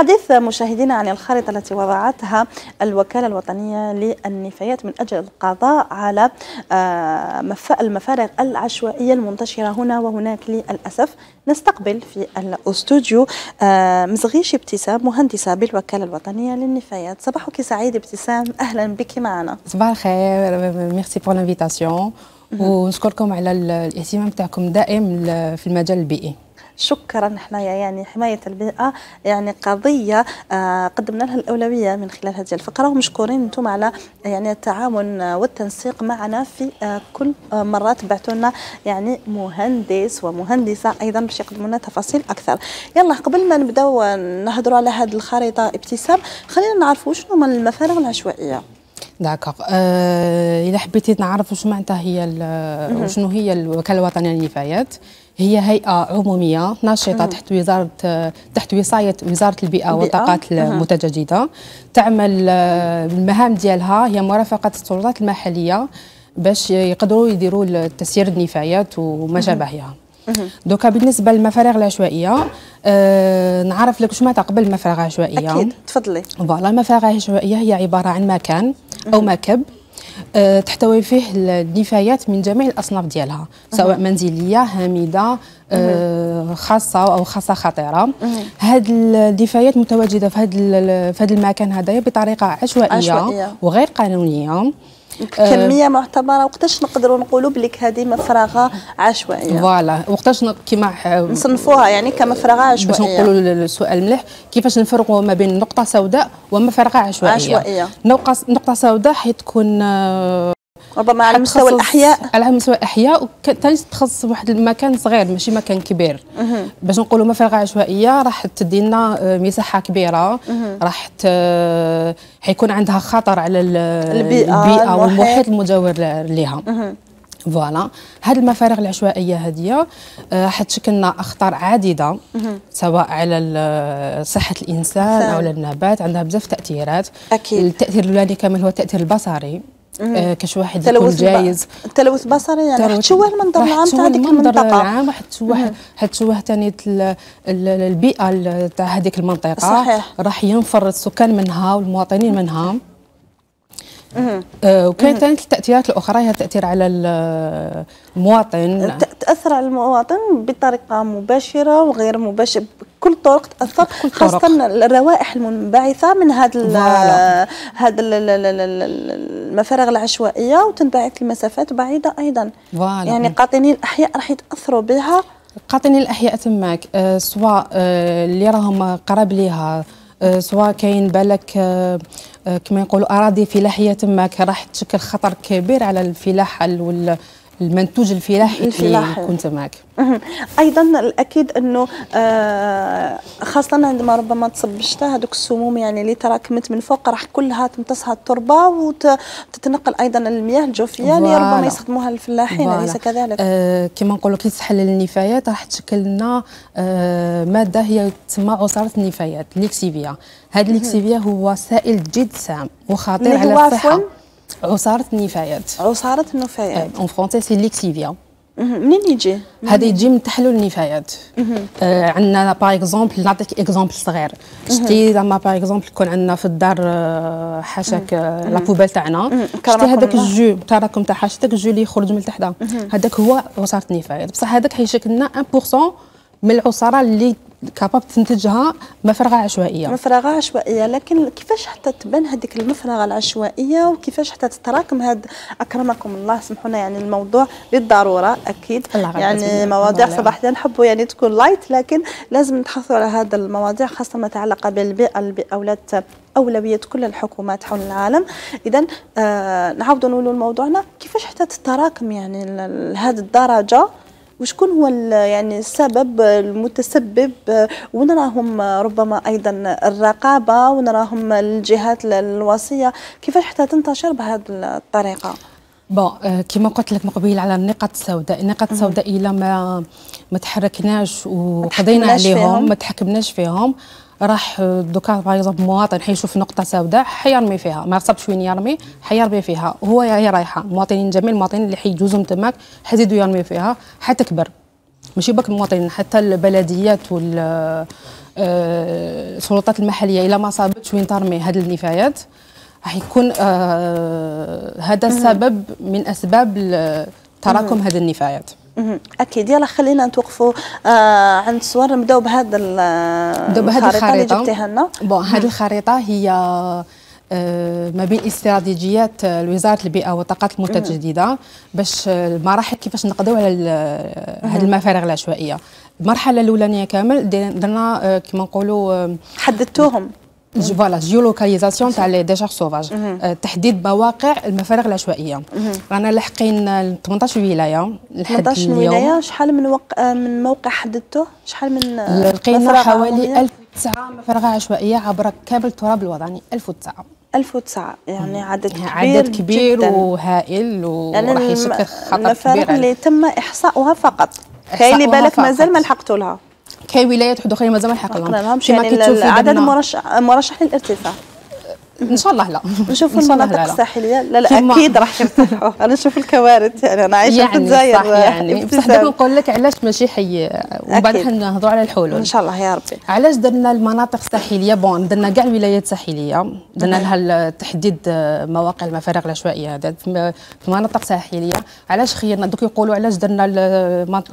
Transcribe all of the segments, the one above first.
حديث مشاهدينا عن الخارطة التي وضعتها الوكالة الوطنية للنفايات من أجل القضاء على آه، المفارغ العشوائية المنتشرة هنا وهناك للأسف. نستقبل في الأستوديو آه، مزغيش ابتسام مهندسة بالوكالة الوطنية للنفايات. صباحك سعيد ابتسام. أهلا بك معنا. صباح الخير. merci pour l'invitation ونشكركم على الاهتمام تاعكم دائم في المجال البيئي. شكرا. إحنا يعني حماية البيئة يعني قضية آه قدمنا لها الأولوية من خلال هذه الفقرة ومشكورين أنتم على يعني التعاون والتنسيق معنا في آه كل آه مرات بعثوا لنا يعني مهندس ومهندسة أيضا باش يقدموا لنا تفاصيل أكثر. يلا قبل ما نبداو نهضروا على هذه الخريطة ابتسام خلينا نعرفوا شنو هما المفارغ العشوائية. داكوغ. أه إذا حبيتي نعرف واش معناتها هي شنو هي الوكاله الوطنيه للنفايات. هي هيئة عمومية ناشطة تحت وزارة تحت وصاية وزارة البيئة والطاقات المتجددة. تعمل آه، المهام ديالها هي مرافقة السلطات المحلية باش يقدروا يديروا تسيير النفايات وما شابهها دوكا بالنسبة للمفارغ العشوائية أه نعرف لك شو معناتها قبل المفارغ العشوائية. أكيد تفضلي. فوالا المفارغ العشوائية هي عبارة عن مكان أو مكب تحتوي فيه النفايات من جميع الأصناف ديالها سواء منزلية هامدة أه خاصة أو خاصة خطيرة. هاد النفايات متواجدة في هذا في هذا المكان هذايا بطريقة عشوائية, عشوائية. وغير قانونية. كمية معتبرة وقتاش نقدروا نقولوا بليك هذه مفرغة عشوائية؟ فوالا وقتاش كيما نصنفوها يعني كمفرغة عشوائية. باش نقولوا السؤال مليح كيفاش نفرقوا ما بين نقطة سوداء ومفرغة عشوائية؟ عشوائية. نقطة سوداء حيت تكون ربما على مستوى الأحياء. على مستوى الأحياء وثاني تخصص واحد المكان صغير ماشي مكان كبير. باش نقولوا مفرغه عشوائية راح تدي لنا آه، مساحة كبيرة. راح حيكون عندها خطر على البيئة, البيئة والمحيط المجاور لها. فوالا. هاد المفارغ العشوائية هذه آه، حتشكل لنا أخطار عديدة. سواء على صحة الإنسان أو على النبات عندها بزاف تأثيرات. أكيد. التأثير الأولاني كمان هو التأثير البصري. آه كاش واحد يكون جايز. التلوث البصري يعني راح تشوه المنظر العام تاع هذيك المنطقة العام راح تشوه حتشوه ثاني البيئة تاع هذيك المنطقة. صحيح. راح ينفر السكان منها والمواطنين منها. آه ثاني التاثيرات الاخرى هي التاثير على المواطن. تأثر على المواطن بطريقة مباشرة وغير مباشرة بكل الطرق تأثر بكل خاصة الروائح المنبعثة من هذا هذا المفارغ العشوائية وتنبعث لمسافات بعيدة أيضا. فوالا. يعني قاطني الأحياء راح يتأثروا بها. قاطني الأحياء تماك آه سواء آه اللي راهم قراب ليها سواء كاين بالك آه آه كما يقولوا أراضي فلاحية تماك راح تشكل خطر كبير على الفلاحه المنتوج الفلاحي الفلاحي. اللي كنت معك. أيضا الأكيد إنه آه خاصة عندما ربما تصب الشتاء هذوك السموم يعني اللي تراكمت من فوق راح كلها تمتصها التربة وتتنقل أيضا المياه الجوفية اللي ربما يستخدموها الفلاحين أليس كذلك؟ آه كما نقولوا كي تحلل النفايات راح تشكل لنا آه مادة هي تسمى عصاره النفايات lixiviat. هذا ال lixiviat هو سائل جد سام وخطير على الصحة. عصارة النفايات. عصارة النفايات. en français c'est lixiviat منين يجي؟ هذا يجي؟ من تحلل النفايات. آه عندنا par exemple نعطيك exemple صغير. شتي زعما par exemple يكون عندنا في الدار آه حاشاك آه la poubelle تاعنا. شتي هذاك ال jus تراكم تاع حاشتك ال jus اللي يخرج من تحت هذاك هو عصارة النفايات. بصح هذاك حيشكل لنا 1% من العصارة اللي capable تنتجها مفرغة عشوائية. مفرغة عشوائية. لكن كيفاش حتى تبان هذيك المفرغة العشوائية وكيفاش حتى تتراكم هاد أكرمكم الله سمحونا يعني الموضوع بالضروره أكيد. يعني مواضيع صباحيه نحبوا يعني تكون لايت لكن لازم نتحدثوا على هذا المواضيع خاصة ما يتعلق بالبيئة البيئة ولات أولوية كل الحكومات حول العالم. اذا آه نعاودوا نقولوا موضوعنا كيفاش حتى تتراكم يعني لهذه الدرجة وشكون هو يعني السبب المتسبب ونراهم ربما أيضا الرقابة ونراهم الجهات الوصية. كيفاش حتى تنتشر بهذه الطريقة؟ بون كما قلت لك من قبيل على النقاط السوداء. النقاط السوداء الا ما ما تحركناش وقضينا عليهم ما تحكمناش فيهم. راح دوكا باغ مواطن حيشوف نقطة سوداء حيرمي فيها. ما صابش وين يرمي؟ حيرمي فيها. هو هي رايحة. مواطنين جميع المواطنين اللي حيجوزوا تماك حيزيدوا يرمي فيها. حتكبر ماشي بك المواطنين حتى البلديات وال آه السلطات المحلية إلى ما صابتش وين ترمي هذه النفايات راح يكون آه هذا السبب من أسباب تراكم هذه النفايات. أكيد. يلا خلينا نتوقفوا آه عند الصور نبداو بهذا نبداو بهذه الخريطة اللي جبتيها لنا. بون هذه الخريطة هي آه ما بين استراتيجيات وزاره البيئة والطاقات المتجددة باش المراحل كيفاش نقضيو على هذه المفارغ العشوائية. المرحلة الأولانية كامل درنا آه كما نقولوا آه، حددتوهم. voilà géolocalisation تاع les décharges sauvages تحديد مواقع المفارغ العشوائيه رانا لاحقين 18 ولايه لحد 18 ولايه شحال من وق... من موقع حددته شحال من لقينا حوالي 1009 مفارغ عشوائيه عبر كامل التراب الوطني 1009 1009 يعني عدد كبير عدد كبير جداً. وهائل وراح يشكل خطر كبير المفارغ اللي تم احصاؤها فقط كاين اللي بالك مازال ما لحقتوا لها كاين ولايات واحدة أخرى مازال ما لحق لهم يعني عدد مرشح مرشح للارتفاع. إن شاء الله لا. نشوف المناطق الساحلية. لا لا أكيد راح يرتاحوا أنا نشوف الكوارث. يعني أنا عايشة يعني في الجزائر يعني. بصح دابا نقول لك علاش ماشي حي. ومن بعد نهضروا على الحلول. إن شاء الله يا ربي. علاش درنا المناطق الساحلية؟ بون درنا كاع الولايات الساحلية. درنا لها تحديد مواقع المفارغ العشوائية. هذا في مناطق ساحلية. علاش خيرنا؟ دوك يقولوا علاش درنا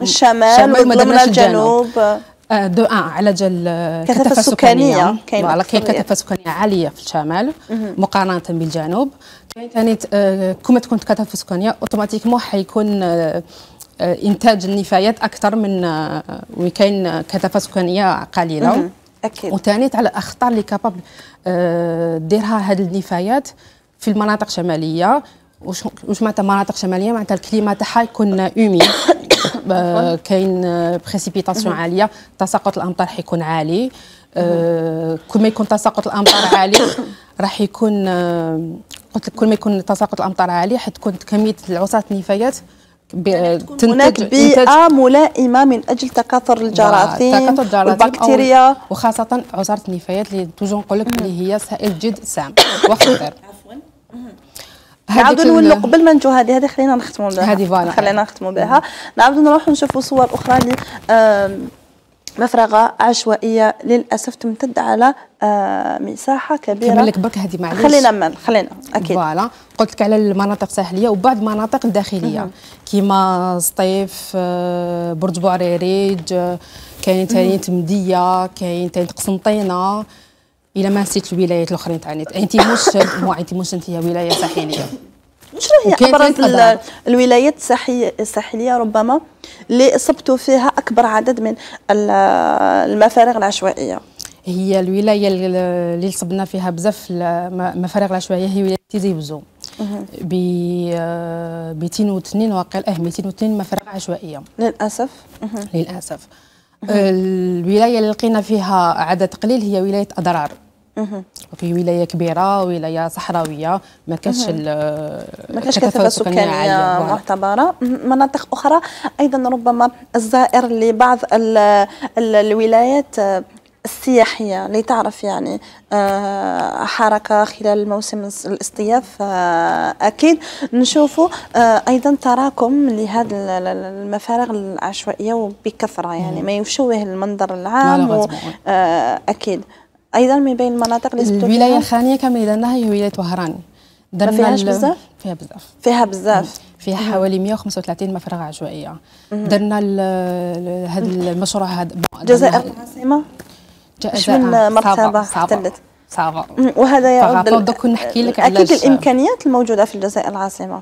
الشمال وما الجنوب. آه، دو ان على جال الكثافه السكانيه كاين كاين كثافه سكانية عالية في الشمال مقارنة بالجنوب. كاين ثاني آه، كما تكون كثافه سكانية أوتوماتيكمون حيكون آه، إنتاج النفايات أكثر من وين كاين كثافه سكانية قليلة. أكيد. وثاني على الاخطار اللي capable ديرها هذه النفايات في المناطق الشماليه واش معناتها مناطق شمالية؟ معناتها ال climat تاعها يكون humide كاين précipitation عالية. تساقط الأمطار حيكون عالي. آه، كل ما يكون تساقط الأمطار عالي راح يكون آه، قلت لك كل ما يكون تساقط الأمطار عالي حتكون كمية عصارة النفايات هناك بيئة ملائمة من أجل تكاثر الجراثيم والبكتيريا. وخاصة عصارة النفايات اللي toujours نقول لك اللي هي سائل جد سام. وخطر. نعاودوا نولوا قبل ما نجوا هذه هذه خلينا نختموا بها. هذه voilà. خلينا نختموا بها. نعاودوا نروحوا نشوفوا صور أخرى ل مفرغة عشوائية. للأسف تمتد على آه مساحة كبيرة. كمل لك برك هذه معليش. خلينا من خلينا أكيد. voilà. قلت لك على المناطق الساحلية وبعض المناطق الداخلية. كيما سطيف آه برج بوعريريج كاين ثاني تمدية كاين ثاني قسنطينه إلى ما نسيت الولايات الأخرين تاع انت مش مو انت مش انت ولاية ساحليه شنو هي أبرز الولايات الساحليه الساحليه ربما اللي اصبتوا فيها أكبر عدد من المفارغ العشوائية. هي الولاية اللي صبنا فيها بزاف المفارغ العشوائية هي ولاية تيزي وزو ب 202 واقع أه 202 مفارغ عشوائية. للأسف. للأسف. الولاية اللي لقينا فيها عدد قليل هي ولاية أضرار. في ولاية كبيرة ولاية صحراوية ما كانش ما كانش كثافه سكانية معتبرة. مناطق أخرى أيضا ربما الزائر لبعض الولايات السياحية. اللي تعرف يعني آه، حركة خلال موسم الاصطياف آه، أكيد. نشوفوا آه، أيضا تراكم لهذه المفارغ العشوائية وبكثرة. يعني ما يشوه المنظر العام أكيد. أيضا من بين المناطق اللي الولاية الثانية كما هي ولاية وهران. ما فيهاش بزاف؟ فيها بزاف. فيها بزاف. فيها حوالي 135 مفرغة عشوائية. درنا هذا المشروع هذا الجزائر العاصمه إيش من مرتبة احتلت صعبة. وهذا يعود دوك نحكي لك على أكيد الإمكانيات الموجودة في الجزائر العاصمة.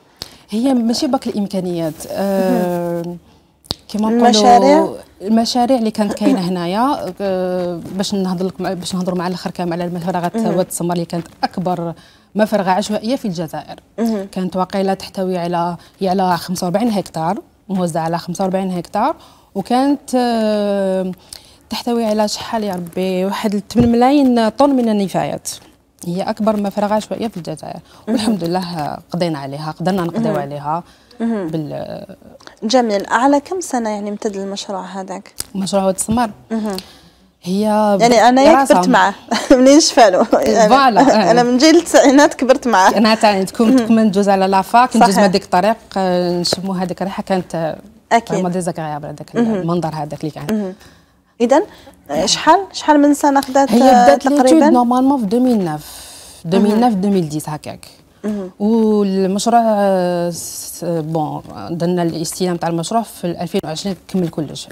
هي ماشي باك الإمكانيات. أه كما نقولوا المشاريع اللي كانت كاينة هنايا آه، باش نهضر لك باش نهضروا مع الآخر كامل على المفرغات واد السمر اللي كانت أكبر مفرغة عشوائية في الجزائر. كانت واقيلا تحتوي على هي على 45 هكتار موزعة على 45 هكتار وكانت آه، تحتوي على شحال يا ربي واحد 8 ملايين طن من النفايات. هي أكبر مفرغة عشوائية في الجزائر. والحمد لله قضينا عليها قدرنا نقضيو عليها. بال جميل. على كم سنة يعني امتد المشروع هذاك؟ مشروع واد السمر هي يعني أنا كبرت معه. منين شفالو يعني آه. أنا من جيل التسعينات كبرت معه. أنا تاني تكون تكون ندوز على لافاك ندوز من ديك الطريق آه، نشمو هذيك الريحة كانت أكيد. mais désagréable هذاك المنظر هذاك اللي كان. اذا شحال شحال من سنة خدات هي بدأت تقريبا؟ normalement في 2009 2009 2010 هكاك. والمشروع bon درنا الاستلام تاع المشروع في 2020 كمل كلش.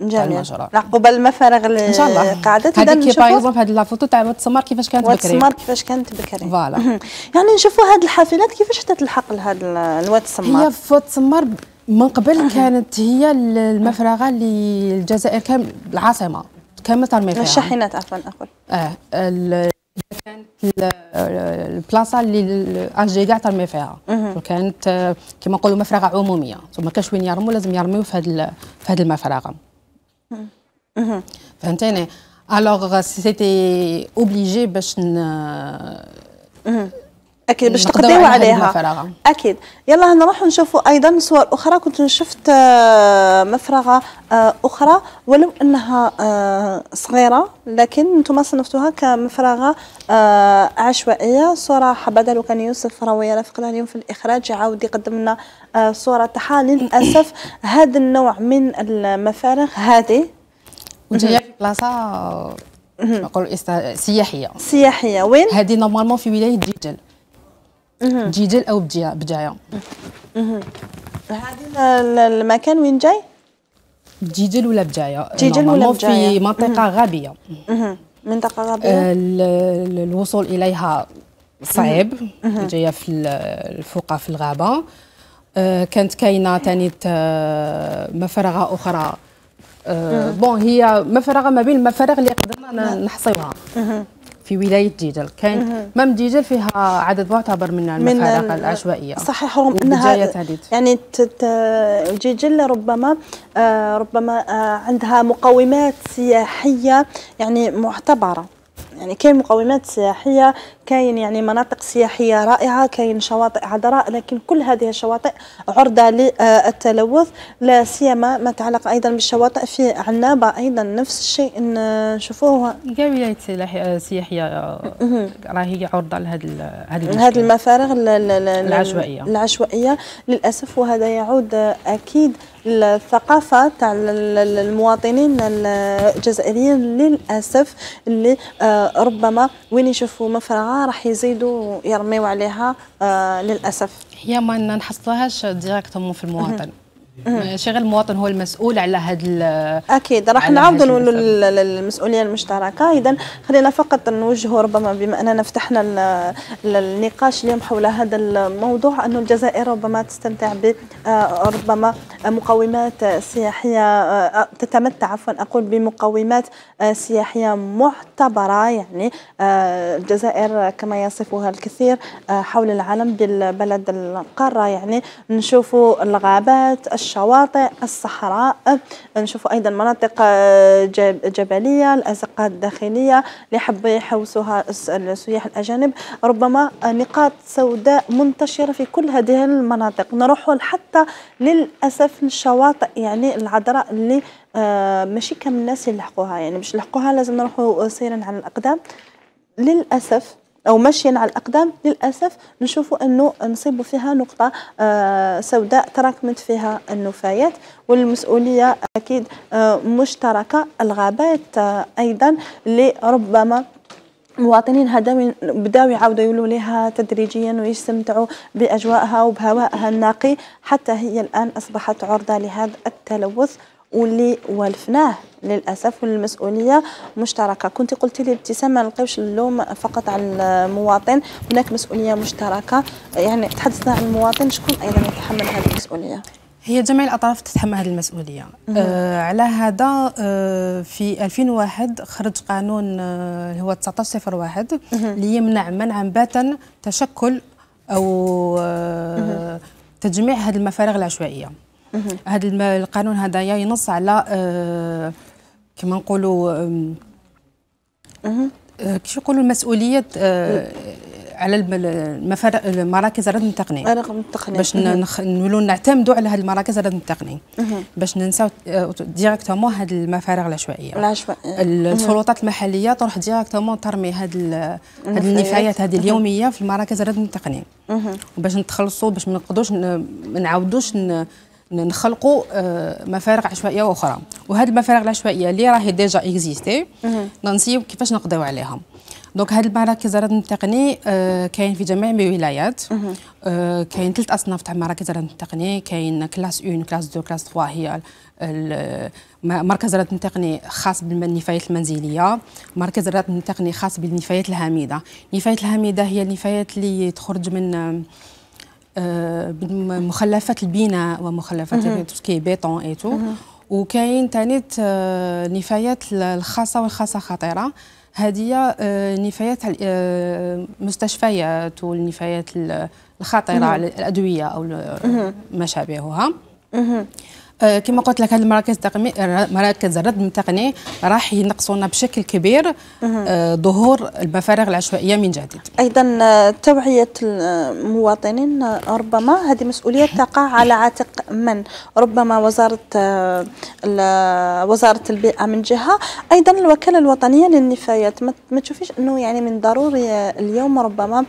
جميل. قبل المفارغ اللي إن شاء الله. قعدت هذيك par exemple هذه la photo تاع تسمر كيفاش كانت بكري. تسمر كيفاش كانت بكري. voilà يعني نشوفوا هذه الحافلات كيفاش تتلحق لهذا الواد السمار هي واد سمار من قبل كانت هي المفرغة اللي الجزائر كامل العاصمة. كامل ترمي فيها الشاحنات عفوا أقول. آه كانت البلاصة اللي الجي كاع ترمي فيها. كانت كما نقولوا مفرغة عمومية. ثم كاش وين يرموا لازم يرميو في هذه في هذه المفرغة. فهمتيني؟ alors c'était obligé باش أكيد باش تقدروا عليها. أكيد. يلا نروح نشوفوا أيضا صور أخرى. كنت شفت آه، مفرغة آه، أخرى. ولو أنها آه، صغيرة لكن أنتم صنفتوها كمفرغة عشوائية. صورة حبذا. لو كان يوسف روية رافق اليوم في الإخراج يعاود يقدم لنا صورة تاعها للأسف هذا النوع من المفارغ هذه. وجاية في بلاصة نقول سياحية. سياحية. وين؟ هذه normalement في ولاية جيجل جيجل أو بجاية. هذا المكان وين جاي؟ جيجل ولا بجاية؟ جيجل ولا بجاية. في منطقة غابيه منطقة غابيه آه، الوصول إليها صعيب جاية في الفوق في الغابة. آه، كانت كاينة ثاني مفرغة أخرى. بون هي مفرغة ما بين المفارغ اللي قدرنا نحصيوها في ولاية جيجل. كاين مام جيجل فيها عدد معتبر من المفارق العشوائية. صحيح رغم إنها يعني جيجل ربما آه ربما آه عندها مقومات سياحية يعني معتبرة. يعني كاين مقومات سياحية كاين يعني مناطق سياحية رائعة كاين شواطئ عذراء لكن كل هذه الشواطئ عرضة للتلوث لا سيما ما يتعلق أيضا بالشواطئ في عنابة. أيضا نفس الشيء نشوفوه. كاع ولايات سياحية راهي عرضة لهذه هذه المفارغ العشوائية. العشوائية. للأسف وهذا يعود أكيد الثقافة تاع المواطنين الجزائريين للأسف اللي آه، ربما وين يشوفوا مفرغة راح يزيدوا يرميوا عليها آه، للأسف. هي ما نحصلهاش ديريكتومون في المواطن. غير المواطن هو المسؤول على هذا أكيد راح نعاودوا نقولوا المسؤوليه المشتركة. اذا خلينا فقط نوجهوا ربما بما أننا فتحنا النقاش اليوم حول هذا الموضوع انه الجزائر ربما تستمتع ب آه، ربما مقومات سياحية آه، تتمتع عفوا أقول بمقومات آه، سياحية معتبرة. يعني الجزائر كما يصفها الكثير حول العالم بالبلد القارة. يعني نشوفوا الغابات الشواطئ الصحراء. نشوفوا أيضا مناطق آه، جبلية الأزقة الداخلية اللي حبوا يحوسوها السياح الأجانب. ربما نقاط سوداء منتشرة في كل هذه المناطق. نروح حتى للأسف للشواطئ يعني العذراء اللي آه، ماشي كم الناس يلحقوها. يعني باش يلحقوها لازم نروحوا سيرا على الأقدام. للأسف أو مشيا على الأقدام للأسف نشوفوا أنه نصيبوا فيها نقطة آه، سوداء تراكمت فيها النفايات والمسؤولية أكيد آه، مشتركة. الغابات آه، أيضا اللي ربما المواطنين هذا بداوا يعاودوا يولوا لها تدريجيا ويستمتعوا بأجواءها وبهوائها النقي حتى هي الآن أصبحت عرضة لهذا التلوث. واللي والفناه للأسف والمسؤولية مشتركة. كنت قلت لي ابتسام ما نلقيوش اللوم فقط على المواطن. هناك مسؤولية مشتركة. يعني تحدثنا عن المواطن شكون أيضا يتحمل هذه المسؤولية؟ هي جميع الأطراف تتحمل هذه المسؤولية. آه على هذا آه في 2001 خرج قانون آه هو 1901 اللي يمنع منعا باتا تشكل أو آه تجميع هذه المفارغ العشوائية. هذا القانون هذايا ينص على آه كما نقولوا آه كيف يقولوا المسؤولية آه على المفارق مراكز الردم التقني. باش نولوا نعتمدوا على هذه المراكز الردم التقني. باش ننساو ديريكتومون هذه المفارغ العشوائية. العشوائيه السلطات المحلية تروح directement ترمي هذه هذه النفايات هذه اليومية في المراكز الردم التقني. باش نتخلصوا باش ما نقدروش ما نعاودوش نخلقوا آه، مفارغ عشوائية أخرى وهذه المفارغ العشوائية اللي راهي déjà existés ننسيو كيفاش نقضيو عليها. donc هذه المراكز الردم التقني آه كاين في جميع الولايات. آه كاين ثلاث أصناف تاع مراكز الردم التقني كاين classe 1 classe 2 classe 3 هي مركز الردم التقني خاص بالنفايات المنزلية. مركز الردم التقني خاص بالنفايات الهامدة. النفايات الهامدة هي النفايات اللي تخرج من آه مخلفات البناء ومخلفات توسكي بيطون إي تو. وكاين ثاني النفايات الخاصة والخاصة خطيرة. هذه آه، نفايات المستشفيات آه، والنفايات الخطيرة على الأدوية أو ما شابهها آه، كما قلت لك هذه المراكز التقني مراكز الرد التقني راح ينقصونا بشكل كبير آه، ظهور المفارغ العشوائية من جديد. أيضا آه، توعية المواطنين ربما هذه مسؤولية تقع على عاتق من؟ ربما وزارة وزارة البيئة من جهة. أيضا الوكالة الوطنية للنفايات. ما تشوفيش أنه يعني من ضروري اليوم ربما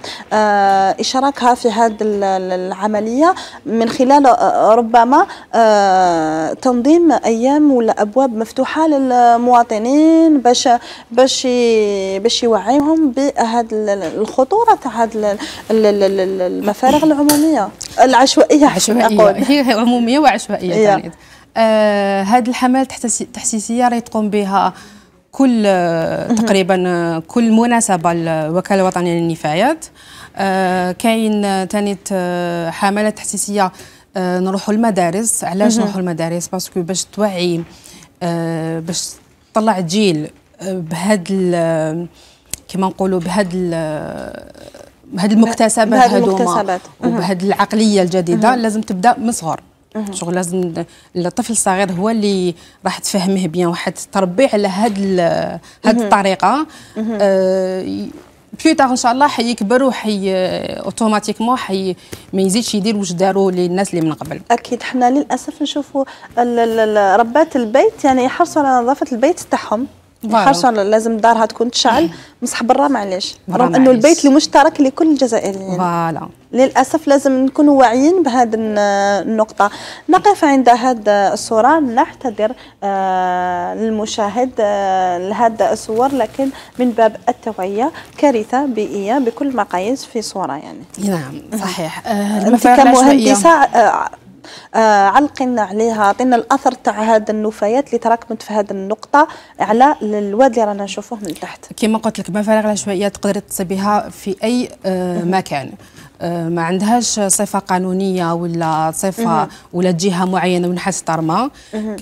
إشراكها في هذه العملية من خلال ربما تنظيم أيام ولا ابواب مفتوحة للمواطنين باش باش باش يوعيهم بهذه الخطورة تاع هذه المفارغ العمومية العشوائية عشوائيه هي عمومية وعشوائية يعني آه هذه الحملات التحسيسية راهي تقوم بها كل تقريبا كل مناسبة الوكاله الوطنية للنفايات. آه كاين ثاني حملات تحسيسية آه، نروحوا المدارس علاش نروحوا المدارس باسكو باش توعي آه، باش تطلع جيل آه، بهاد كما نقولوا بهاد بهاد المكتسبات هذوما وبهاد العقلية الجديدة لازم تبدأ من صغر. شغل لازم الطفل الصغير هو اللي راح تفهمه bien وحد تربيه على هاد هاد الطريقة. plus tard ان شاء الله حيكبر وحي automatiquement حي ما يزيدش يدير واش داروا للناس اللي من قبل. أكيد. حنا للأسف نشوفوا ربات البيت يعني يحرصوا على نظافة البيت تاعهم. يحرصوا لازم دارها تكون تشعل مصح برا معليش. رغم إنه البيت اللي مشترك لكل الجزائريين. voilà. للأسف لازم نكونوا واعيين بهذه النقطة. نقف عند هذه الصورة نعتذر آه للمشاهد آه لهذا الصور لكن من باب التوعية كارثة بيئية بكل مقاييس في صورة يعني. نعم صحيح. آه انت كمهندسة آه آه علقنا عليها عطينا الأثر تاع هذا النفايات اللي تراكمت في هذه النقطة على الواد اللي رانا نشوفوه من تحت. كما قلت لك المفارق العشوائيه تقدري تصيبيها في أي آه مكان. آه، ما عندهاش صفة قانونية ولا صفة ولا جهة معينة من حيث ترمى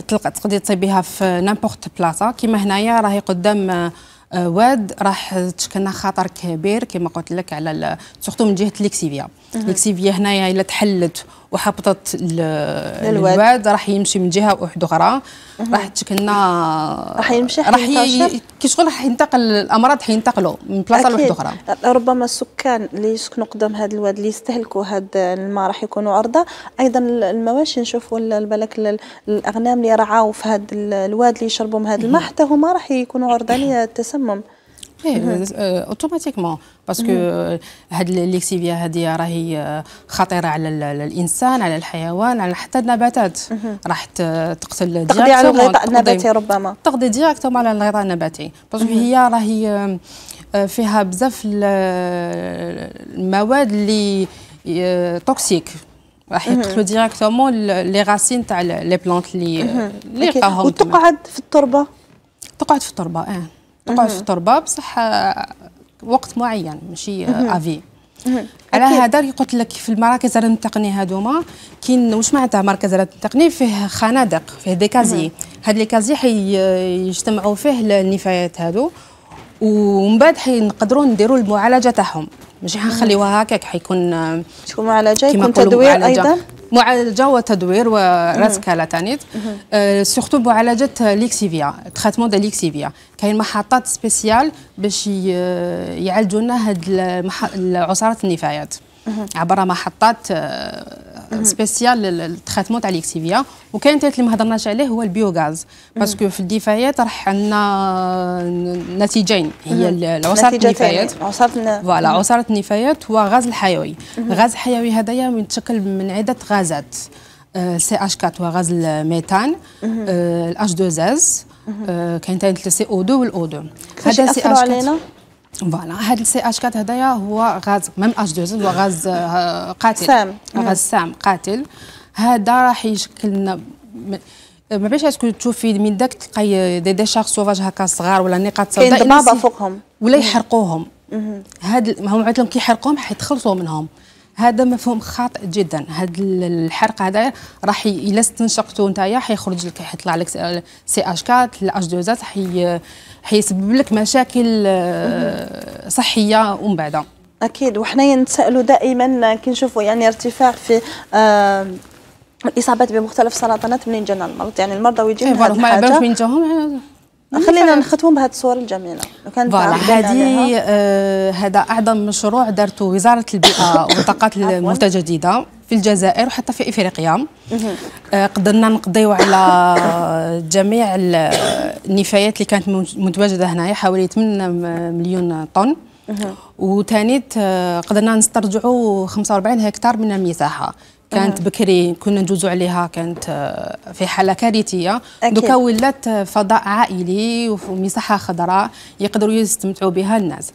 تقدري تصيبيها في n'importe بلاصه كما هنايا راهي قدام آه، واد راح تشكلنا خطر كبير كما قلت لك على surtout من جهة lixiviat. lixiviat هنايا إلا تحلت وحبطت الواد. راح يمشي من جهة واحدة أخرى راح تشكلنا راح يمشي راح. كي شغل راح ينتقل الأمراض حينتقلوا من بلاصة لواحده أخرى ربما السكان اللي يسكنوا قدام هذا الواد اللي يستهلكوا هذا الماء راح يكونوا عرضه أيضا المواشي نشوفوا بالك الأغنام اللي رعاوا في هذا الواد اللي يشربوا من هذا الماء حتى هما راح يكونوا عرضه للتسمم automatiquement parce que هاد ال lixiviat هذه راهي خطيرة على الإنسان على الحيوان على حتى النباتات. راح تقتل تقضي على الغطاء النباتي ربما. تقضي directement على الغطاء النباتي. parce que هي راهي فيها بزاف المواد اللي toxiques راح يقتلوا directement les racines تاع les plantes اللي اللي لقاهم وتقعد في التربة؟ تقعد في التربة آه تقعد في التربه بصح آه، وقت معين ماشي افي على هذا قلت لك في المراكز التقنيه هذوما كاين واش معناتها مركز التقني فيه خنادق فيه des casiers هاد les casiers حيجتمعوا فيه النفايات هادو. ومن بعد حنقدروا نديروا المعالجة تاعهم. ماشي حنخليوها هكاك حيكون تكون معالجة؟ يكون تدوير أيضا؟ معالجه وتدوير ورسكلة تانيت أه surtout معالجه lixiviat traitement de lixiviat. كاين محطات spéciales باش يعالجوا لنا هاد عصاره النفايات. عبر محطات spéciales لل traitement تاع lixiviat وكاين ثالث اللي ما هضرناش عليه هو ال biogaz. parce que في النفايات راح عندنا نتيجتين. هي عصارة النفايات. voilà عصارة النفايات وغاز الحيوي. الغاز الحيوي هذايا متشكل من عدة غازات. CH 4 هو غاز الميثان. ال H 2 S كاين ثاني سي أو 2 والاو 2 هذا CH 4 voilà. هذا ال CH 4 هذايا هو غاز ميم H 2 هو غاز قاتل. سام. غاز سام قاتل. هذا راح يشكل لنا ما باش تكون تشوفي من داك تلقاي des décharges sauvages هكا صغار ولا نقاط سوداء ضبابة فوقهم. ولا يحرقوهم. هاد هم عندهم كي يحرقوهم حيتخلصوا منهم. هذا مفهوم خاطئ جدا. هذا الحرق هذا راح إلا استنشقته نتايا حيخرج لك حيطلع لك CH 4 ال H 2 S حي حيسبب لك مشاكل آه، صحية ومن بعد. أكيد. وحنا نتسائلوا دائما كي نشوفوا يعني ارتفاع في آه الإصابات بمختلف السرطانات منين جانا المرض؟ يعني المرضى ويجيهم إيه، هذه الحاجة. من جاهم. خلينا نختموا بهذه الصور الجميلة. كانت هذه آه هذا أعظم مشروع دارته وزارة البيئة والطاقات المتجدده في الجزائر وحتى في إفريقيا. آه قدرنا نقضيو على جميع النفايات اللي كانت متواجدة هنايا حوالي 8 مليون طن. وثاني آه، قدرنا نسترجعوا 45 هكتار من المساحه كانت بكري كنا ندوزو عليها كانت آه، في حالة كارثية. دوكا ولات فضاء عائلي ومساحة خضراء يقدروا يستمتعوا بها الناس.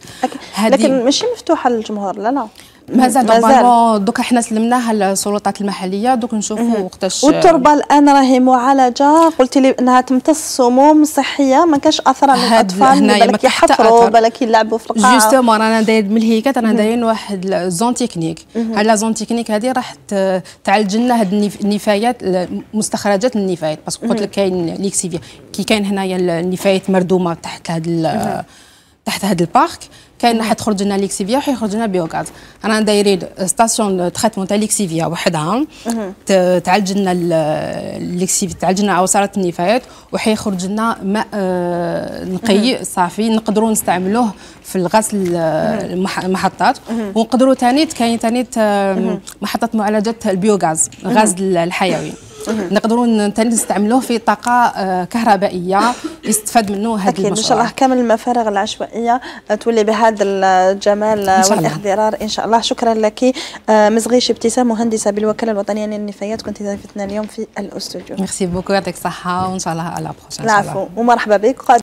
لكن ماشي مفتوحة للجمهور لا لا. مازال normalement دوكا حنا سلمناها للسلطات المحلية. دوك نشوفوا وقتاش والتربة الآن راهي معالجة. قلت لي إنها تمتص سموم صحية ما كاش اثر على الاطفال بالك يحفروا بالك يلعبوا في القاعة. justement رانا داير من الهيكات رانا دايرين واحد zone technique. هاد la zone technique هذه راح تعالج لنا هاد النفايات مستخرجات النفايات. parce que قلت لك كاين lixiviat. كي كاين هنايا النفايات مردومة تحت هاد تحت هذا البارك كاين حتخرج لنا lixiviat وحيخرج لنا biogaz. رانا دايرين station traitement تاع lixiviat وحدها. تعالج لنا lixiviat تعالج لنا عصاره النفايات وحيخرج لنا ماء آه، نقي صافي نقدروا نستعملوه في الغسل المحطات. ونقدروا ثاني كاين ثاني محطة معالجة ال biogaz الغاز الحيوي. نقدروا نستعملوه في طاقة آه، كهربائية يستفاد منه هذا المشروع إن شاء الله كامل المفارغ العشوائية تولي بهذا الجمال والاخضرار إن شاء الله. شكرا لك آه، مزغيش ابتسام مهندسة بالوكالة الوطنية للنفايات. كنت ضيفتنا اليوم في الأستوديو. merci beaucoup يعطيك الصحه وإن شاء الله à la prochaine العفو ومرحبا بك.